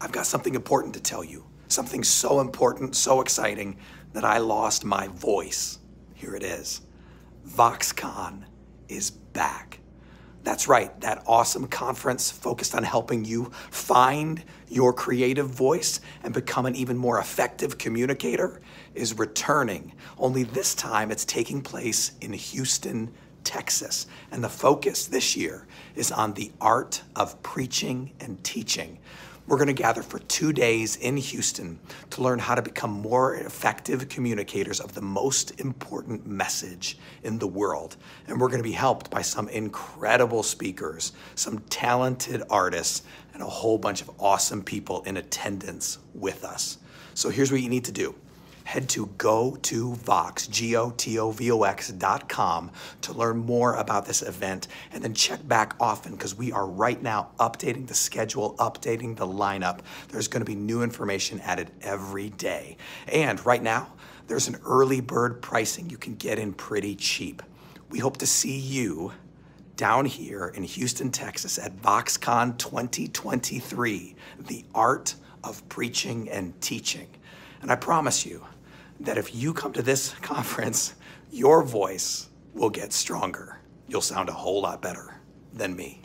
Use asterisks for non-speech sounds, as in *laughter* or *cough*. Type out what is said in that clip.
I've got something important to tell you. Something so important, so exciting that I lost my voice. Here it is VoxCon is back. That's right, that awesome conference focused on helping you find your creative voice and become an even more effective communicator is returning. Only this time it's taking place in Houston, Texas. And the focus this year is on the art of preaching and teaching. We're going to gather for two days in Houston to learn how to become more effective communicators of the most important message in the world. And we're going to be helped by some incredible speakers, some talented artists, and a whole bunch of awesome people in attendance with us. So here's what you need to do head to go to Vox, G-O-T-O-V-O-X dot com to learn more about this event and then check back often because we are right now updating the schedule, updating the lineup. There's gonna be new information added every day. And right now, there's an early bird pricing you can get in pretty cheap. We hope to see you down here in Houston, Texas at VoxCon 2023, the art of preaching and teaching. And I promise you, that if you come to this *laughs* conference, your voice will get stronger. You'll sound a whole lot better than me.